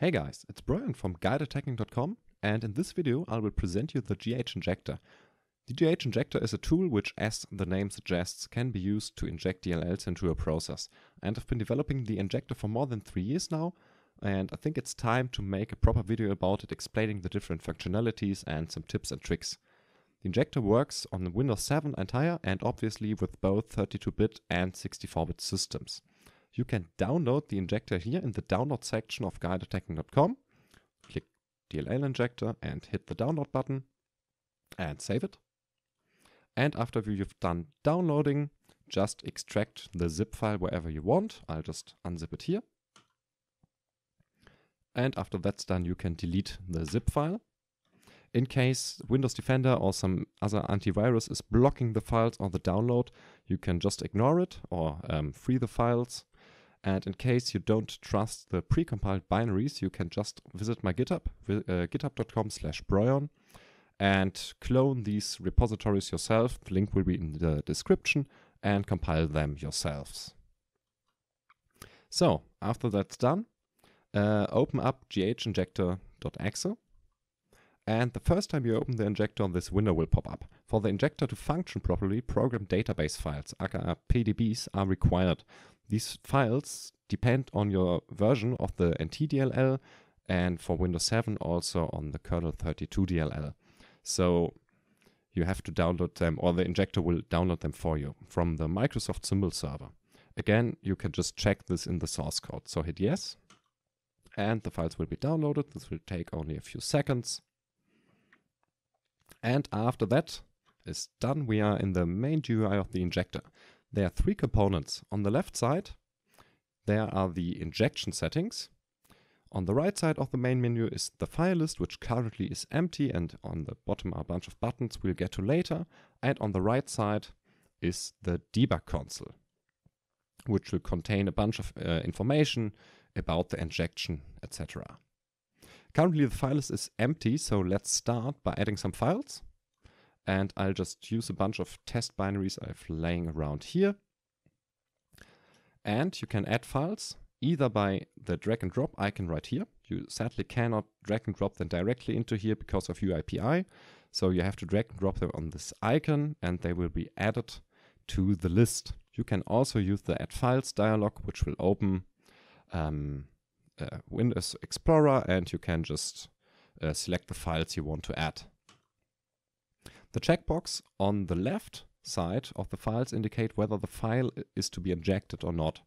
Hey guys, it's Brian from guideattacking.com and in this video I will present you the GH Injector. The GH Injector is a tool which, as the name suggests, can be used to inject DLLs into a process. And I've been developing the injector for more than three years now and I think it's time to make a proper video about it explaining the different functionalities and some tips and tricks. The injector works on Windows 7 and higher and obviously with both 32-bit and 64-bit systems. You can download the injector here in the download section of guideattacking.com. Click DLL injector and hit the download button and save it. And after you've done downloading, just extract the zip file wherever you want. I'll just unzip it here. And after that's done, you can delete the zip file. In case Windows Defender or some other antivirus is blocking the files or the download, you can just ignore it or um, free the files and in case you don't trust the precompiled binaries, you can just visit my GitHub, uh, github.com slash broyon, and clone these repositories yourself. The link will be in the description, and compile them yourselves. So, after that's done, uh, open up ghinjector.exe. And the first time you open the injector, this window will pop up. For the injector to function properly, program database files, aka PDBs, are required. These files depend on your version of the NTDLL and for Windows 7 also on the kernel 32 DLL. So you have to download them or the injector will download them for you from the Microsoft symbol server. Again, you can just check this in the source code. So hit yes and the files will be downloaded. This will take only a few seconds. And after that is done, we are in the main GUI of the injector. There are three components. On the left side, there are the injection settings. On the right side of the main menu is the file list, which currently is empty, and on the bottom are a bunch of buttons we'll get to later. And on the right side is the debug console, which will contain a bunch of uh, information about the injection, etc. Currently the file is empty, so let's start by adding some files and I'll just use a bunch of test binaries I've laying around here. And you can add files either by the drag and drop icon right here. You sadly cannot drag and drop them directly into here because of UIPI. So you have to drag and drop them on this icon and they will be added to the list. You can also use the add files dialog, which will open um, uh, Windows Explorer and you can just uh, select the files you want to add. The checkbox on the left side of the files indicate whether the file is to be injected or not.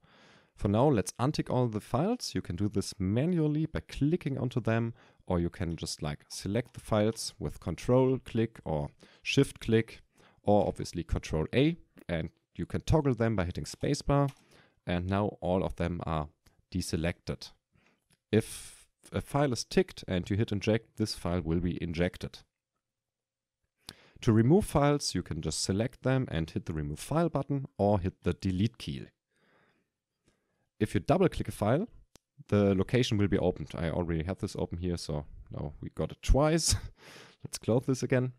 For now, let's untick all the files. You can do this manually by clicking onto them, or you can just like select the files with control click or shift click, or obviously control A, and you can toggle them by hitting spacebar, and now all of them are deselected. If a file is ticked and you hit inject, this file will be injected. To remove files, you can just select them and hit the remove file button or hit the delete key. If you double click a file, the location will be opened. I already have this open here, so now we got it twice. Let's close this again.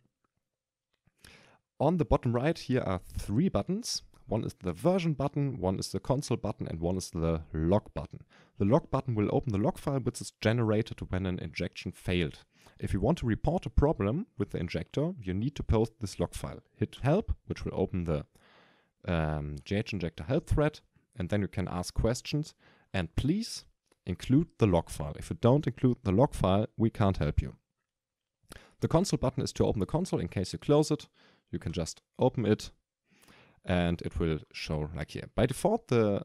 On the bottom right, here are three buttons. One is the version button, one is the console button, and one is the log button. The log button will open the log file which is generated when an injection failed. If you want to report a problem with the injector, you need to post this log file. Hit help, which will open the um, GH injector help thread, and then you can ask questions. And please include the log file. If you don't include the log file, we can't help you. The console button is to open the console in case you close it. You can just open it and it will show like here. By default, the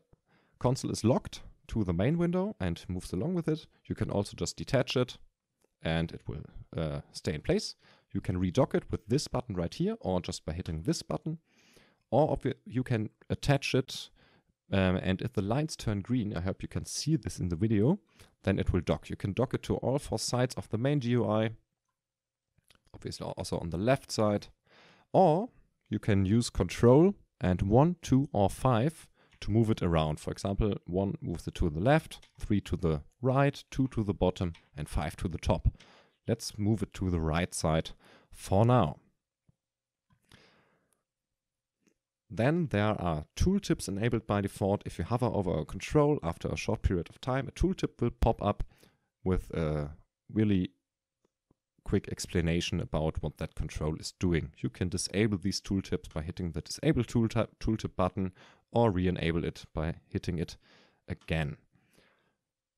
console is locked to the main window and moves along with it. You can also just detach it and it will uh, stay in place. You can redock it with this button right here or just by hitting this button. Or you can attach it um, and if the lines turn green, I hope you can see this in the video, then it will dock. You can dock it to all four sides of the main GUI, obviously also on the left side. Or you can use control and 1, 2 or 5 to move it around. For example, 1 moves it to the left, 3 to the right, 2 to the bottom, and 5 to the top. Let's move it to the right side for now. Then there are tooltips enabled by default. If you hover over a control after a short period of time, a tooltip will pop up with a really quick explanation about what that control is doing. You can disable these tooltips by hitting the disable tooltip, button or re-enable it by hitting it again.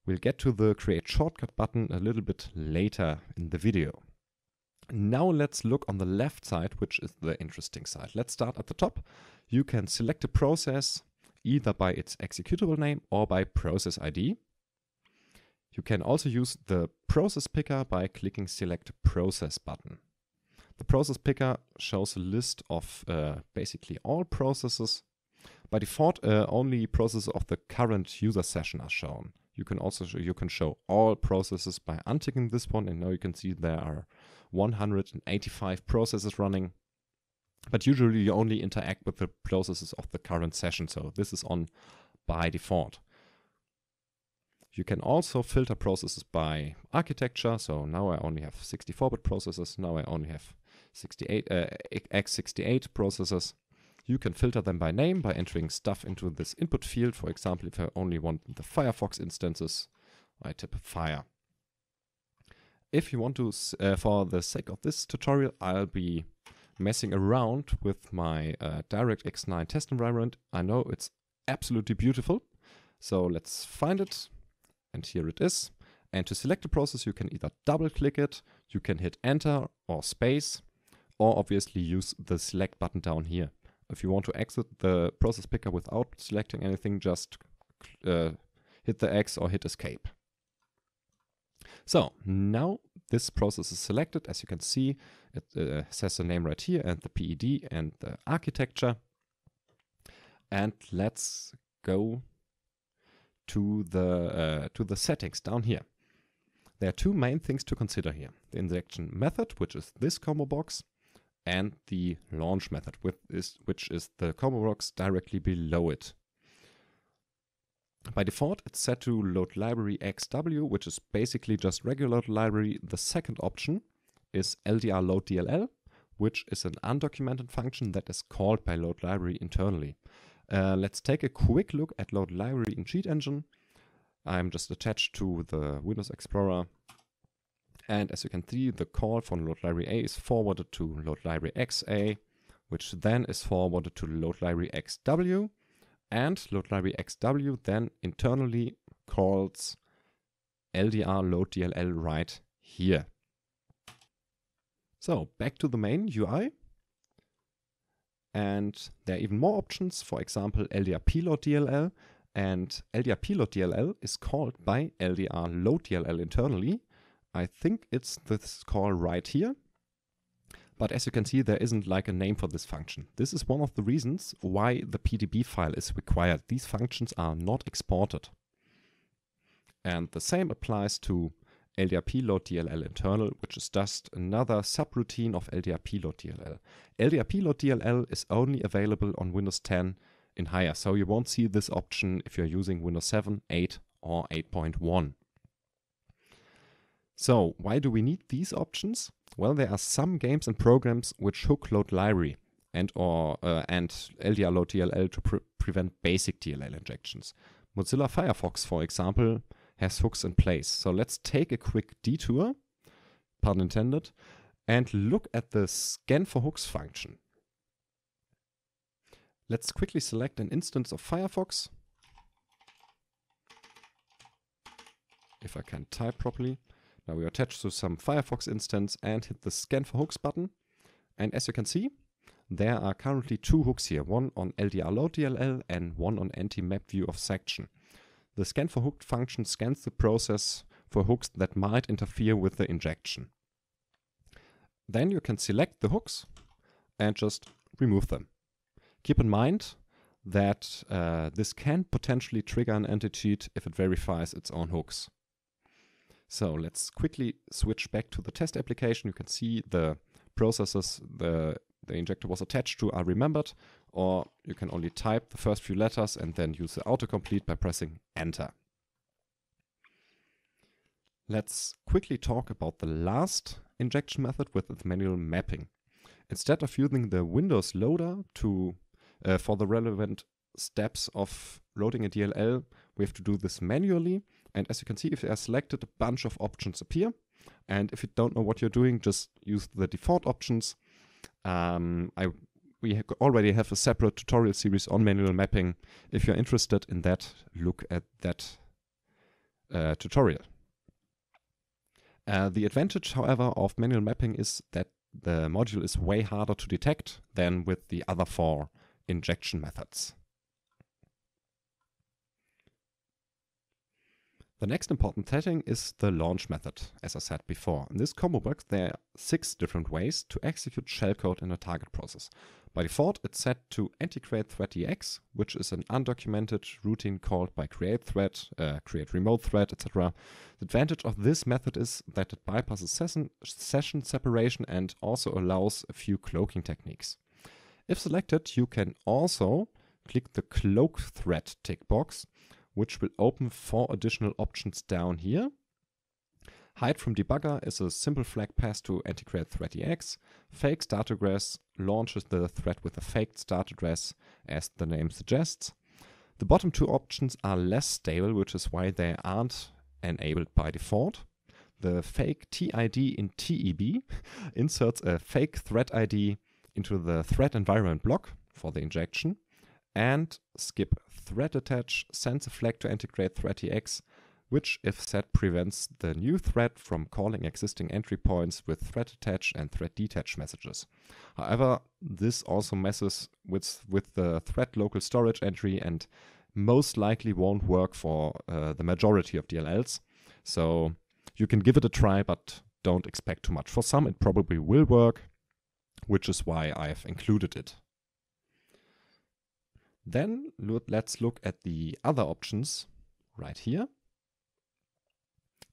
We'll get to the create shortcut button a little bit later in the video. Now let's look on the left side, which is the interesting side. Let's start at the top. You can select a process either by its executable name or by process ID. You can also use the process picker by clicking select process button. The process picker shows a list of uh, basically all processes. By default, uh, only processes of the current user session are shown. You can also you can show all processes by unticking this one, and now you can see there are 185 processes running. But usually you only interact with the processes of the current session, so this is on by default. You can also filter processes by architecture. So now I only have 64-bit processors. Now I only have 68 uh, x68 processors. You can filter them by name by entering stuff into this input field. For example, if I only want the Firefox instances, I tip fire. If you want to, uh, for the sake of this tutorial, I'll be messing around with my uh, DirectX 9 test environment. I know it's absolutely beautiful. So let's find it. And here it is. And to select a process, you can either double click it, you can hit enter or space, or obviously use the select button down here. If you want to exit the process picker without selecting anything, just uh, hit the X or hit escape. So now this process is selected. As you can see, it uh, says the name right here and the PED and the architecture. And let's go to the uh, to the settings down here. There are two main things to consider here. The injection method, which is this combo box, and the launch method, which is the combo box directly below it. By default, it's set to load library XW, which is basically just regular library. The second option is LDR load DLL, which is an undocumented function that is called by load library internally. Uh, let's take a quick look at load library in Cheat Engine. I'm just attached to the Windows Explorer. And as you can see, the call from load library A is forwarded to load library XA, which then is forwarded to load library XW. And load library XW then internally calls LDR load DLL right here. So back to the main UI. And there are even more options, for example, LDR pload DLL. And LDR pload DLL is called by LDR load DLL internally. I think it's this call right here. But as you can see, there isn't like a name for this function. This is one of the reasons why the PDB file is required. These functions are not exported. And the same applies to LDR pload DLL internal, which is just another subroutine of LDR pload DLL. LDR pload DLL is only available on Windows 10 in higher, so you won't see this option if you're using Windows 7, 8 or 8.1. So why do we need these options? Well, there are some games and programs which hook load library and or uh, and LDR load DLL to pre prevent basic DLL injections. Mozilla Firefox, for example, has hooks in place. So let's take a quick detour, pun intended, and look at the scan for hooks function. Let's quickly select an instance of Firefox. If I can type properly. Now we are attached to some Firefox instance and hit the scan for hooks button. And as you can see, there are currently two hooks here, one on LDR load DLL and one on anti-map view of section. The scan for hooked function scans the process for hooks that might interfere with the injection. Then you can select the hooks and just remove them. Keep in mind that uh, this can potentially trigger an anti-cheat if it verifies its own hooks. So let's quickly switch back to the test application. You can see the processes the, the injector was attached to are remembered or you can only type the first few letters and then use the autocomplete by pressing enter. Let's quickly talk about the last injection method with the manual mapping. Instead of using the Windows loader to uh, for the relevant steps of loading a DLL, we have to do this manually And as you can see, if they are selected, a bunch of options appear. And if you don't know what you're doing, just use the default options. Um, I we ha already have a separate tutorial series on manual mapping. If you're interested in that, look at that uh, tutorial. Uh, the advantage, however, of manual mapping is that the module is way harder to detect than with the other four injection methods. The next important setting is the launch method, as I said before. In this combo box, there are six different ways to execute shellcode in a target process. By default, it's set to anti-create thread EX, which is an undocumented routine called by create thread, uh, create remote thread, etc. The advantage of this method is that it bypasses session, session separation and also allows a few cloaking techniques. If selected, you can also click the cloak thread tick box which will open four additional options down here. Hide from debugger is a simple flag pass to anti-create thread EX. Fake start address launches the thread with a faked start address as the name suggests. The bottom two options are less stable, which is why they aren't enabled by default. The fake TID in TEB inserts a fake thread ID into the thread environment block for the injection and skip thread attach sends a flag to anti-create thread EX, which if set prevents the new thread from calling existing entry points with thread attach and thread detach messages. However, this also messes with, with the thread local storage entry and most likely won't work for uh, the majority of DLLs. So you can give it a try, but don't expect too much. For some, it probably will work, which is why I've included it then let's look at the other options right here.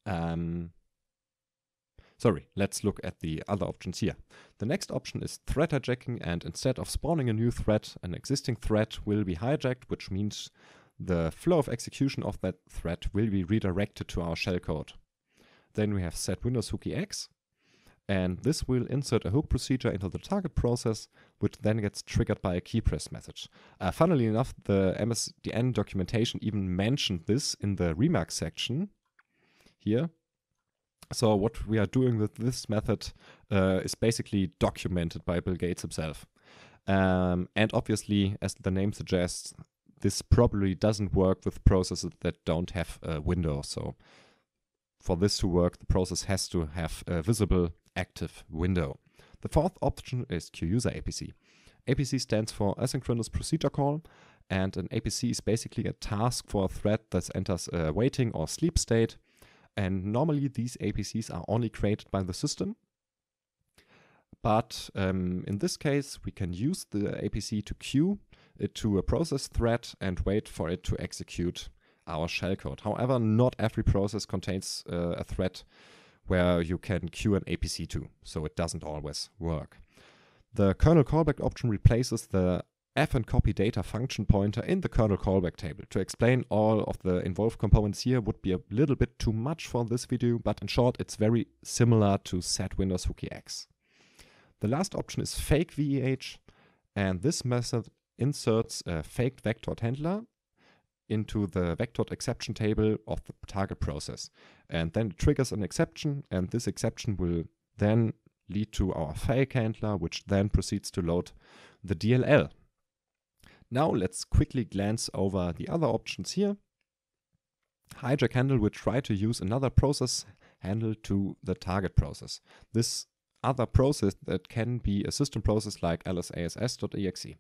Um, sorry, let's look at the other options here. The next option is thread hijacking and instead of spawning a new thread, an existing thread will be hijacked, which means the flow of execution of that thread will be redirected to our shellcode. Then we have set Windows Hook EX, and this will insert a hook procedure into the target process, which then gets triggered by a key press message. Uh, funnily enough, the MSDN documentation even mentioned this in the remarks section here. So what we are doing with this method uh, is basically documented by Bill Gates himself. Um, and obviously, as the name suggests, this probably doesn't work with processes that don't have a window. So for this to work, the process has to have a visible active window. The fourth option is QUser APC. APC stands for Asynchronous Procedure Call, and an APC is basically a task for a thread that enters a waiting or sleep state. And normally these APCs are only created by the system. But um, in this case, we can use the APC to queue it to a process thread and wait for it to execute our shellcode. However, not every process contains uh, a thread where you can queue an APC to, so it doesn't always work. The kernel callback option replaces the f and copy data function pointer in the kernel callback table. To explain all of the involved components here would be a little bit too much for this video, but in short, it's very similar to set Windows Hook EX. The last option is fake VEH, and this method inserts a faked vectored handler into the vectored exception table of the target process. And then it triggers an exception, and this exception will then lead to our fake handler, which then proceeds to load the DLL. Now let's quickly glance over the other options here. Hijack handle will try to use another process handle to the target process. This other process that can be a system process like lsass.exe.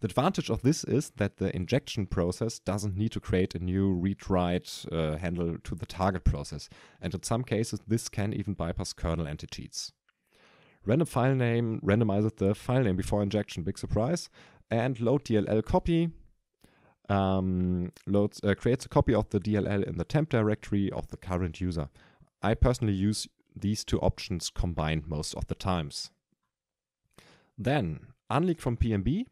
The advantage of this is that the injection process doesn't need to create a new read-write uh, handle to the target process, and in some cases this can even bypass kernel anti-cheats. Random file name randomizes the file name before injection, big surprise, and load DLL copy um, loads, uh, creates a copy of the DLL in the temp directory of the current user. I personally use these two options combined most of the times. Then, unleak from PMB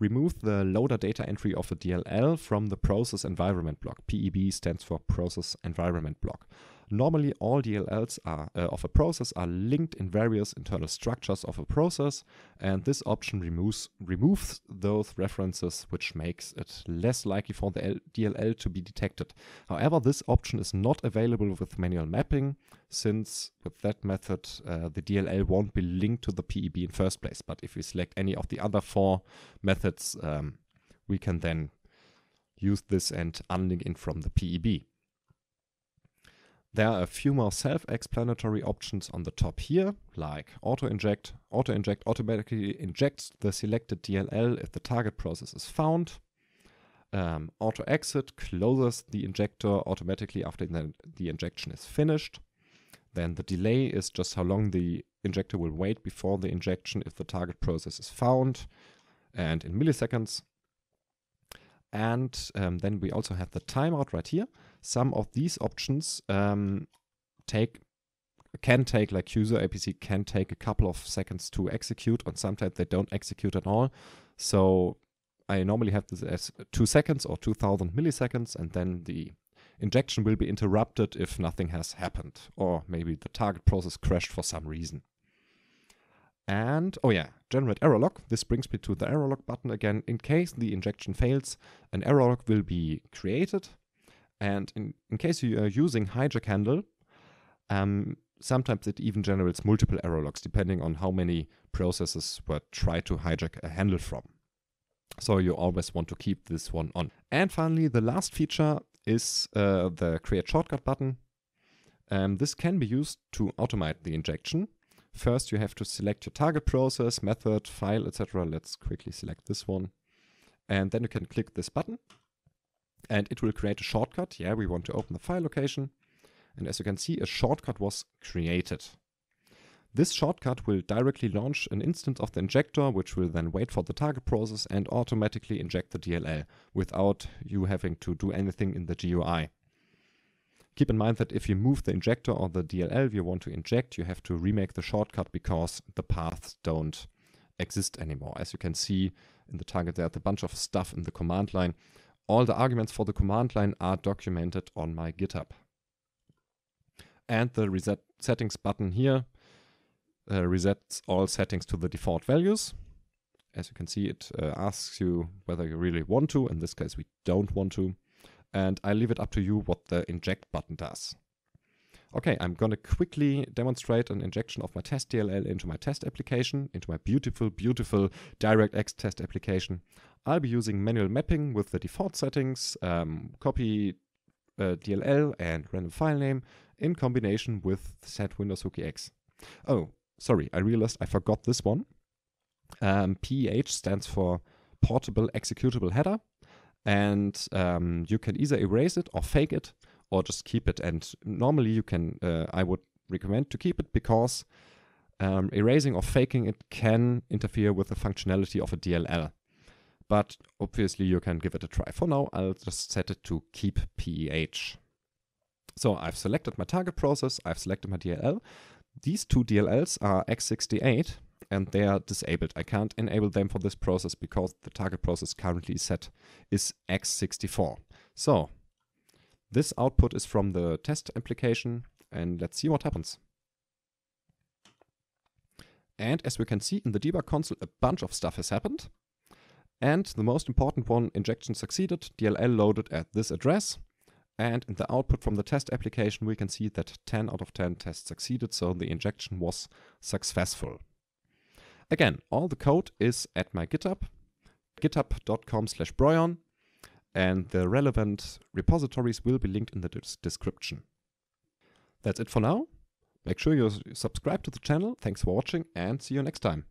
remove the loader data entry of the DLL from the process environment block. PEB stands for process environment block. Normally, all DLLs are, uh, of a process are linked in various internal structures of a process, and this option removes, removes those references, which makes it less likely for the L DLL to be detected. However, this option is not available with manual mapping, since with that method, uh, the DLL won't be linked to the PEB in first place. But if we select any of the other four methods, um, we can then use this and unlink in from the PEB. There are a few more self-explanatory options on the top here, like auto-inject. Auto-inject automatically injects the selected DLL if the target process is found. Um, auto-exit closes the injector automatically after the, the injection is finished. Then the delay is just how long the injector will wait before the injection if the target process is found, and in milliseconds. And um, then we also have the timeout right here. Some of these options um, take can take like user APC can take a couple of seconds to execute, and sometimes they don't execute at all. So I normally have this as two seconds or 2000 milliseconds, and then the injection will be interrupted if nothing has happened, or maybe the target process crashed for some reason. And, oh yeah, generate error log. This brings me to the error log button again. In case the injection fails, an error log will be created. And in, in case you are using hijack handle, um, sometimes it even generates multiple error logs depending on how many processes were tried to hijack a handle from. So you always want to keep this one on. And finally, the last feature is uh, the create shortcut button. Um, this can be used to automate the injection. First, you have to select your target process, method, file, etc. Let's quickly select this one. And then you can click this button and it will create a shortcut. Yeah, we want to open the file location. And as you can see, a shortcut was created. This shortcut will directly launch an instance of the injector, which will then wait for the target process and automatically inject the DLL without you having to do anything in the GUI. Keep in mind that if you move the injector or the DLL you want to inject, you have to remake the shortcut because the paths don't exist anymore. As you can see in the target, there's a bunch of stuff in the command line. All the arguments for the command line are documented on my GitHub. And the reset settings button here uh, resets all settings to the default values. As you can see, it uh, asks you whether you really want to. In this case, we don't want to. And I leave it up to you what the inject button does. Okay, I'm going to quickly demonstrate an injection of my test DLL into my test application, into my beautiful, beautiful DirectX test application. I'll be using manual mapping with the default settings, um, copy uh, DLL and random file name in combination with set Windows Hooky X. Oh, sorry, I realized I forgot this one. Um, PEH stands for Portable Executable Header, and um, you can either erase it or fake it or just keep it. And normally you can, uh, I would recommend to keep it because um, erasing or faking it can interfere with the functionality of a DLL. But obviously you can give it a try. For now, I'll just set it to keep PEH. So I've selected my target process, I've selected my DLL. These two DLLs are x68 and they are disabled. I can't enable them for this process because the target process currently set is x64. So this output is from the test application and let's see what happens. And as we can see in the debug console, a bunch of stuff has happened. And the most important one, injection succeeded, DLL loaded at this address. And in the output from the test application, we can see that 10 out of 10 tests succeeded, so the injection was successful. Again, all the code is at my GitHub, github.com slash broyon, and the relevant repositories will be linked in the description. That's it for now. Make sure you subscribe to the channel. Thanks for watching and see you next time.